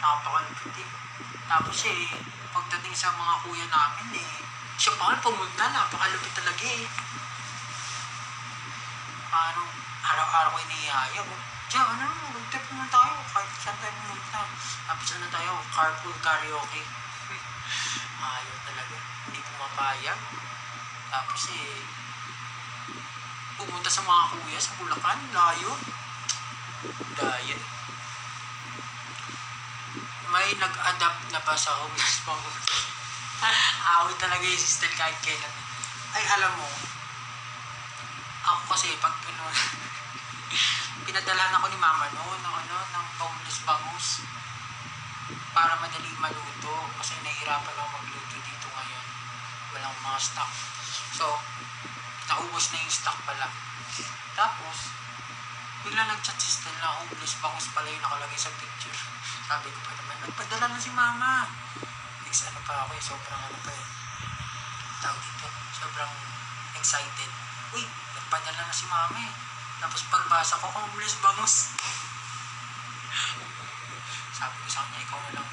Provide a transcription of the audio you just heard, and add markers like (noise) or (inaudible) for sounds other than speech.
Napakalupit. Tapos eh, pagdating sa mga kuya namin eh, siya pa pumunta, napakalupit talaga eh. Parang araw-araw ko inihaya ko. Diyan, ano, road trip naman tayo. Kahit saan tayo pumunta. Tapos ano tayo, carpool karaoke. (laughs) Ayaw talaga. Hindi pumapayag. Tapos eh, pumunta sa mga kuya sa Bulacan, layo. Daya. May nag-adapt na ba sa homeless mga (laughs) Awit talaga yung system kahit kailan. Ay, alam mo, ako kasi pag ano, (laughs) pinadalahan ako ni mama noon ng ano, ng homeless bangus para madali maluto kasi nahihirapan ako magluto dito ngayon. Walang mga stock. So, naubos na yung stock pala. Tapos, bigla nag-chat si Stella, homeless bangus pala yung nakalagay sa picture. Sabi ko pa naman, nagpadala na si mama. Next ano pa ako eh, sobrang ano pa eh. Tawag dito, sobrang excited. Uy, nagpadala na si mama eh. Tapos pagbasa ko, homeless bangus. (laughs) Sabi ko sa kanya, ikaw na lang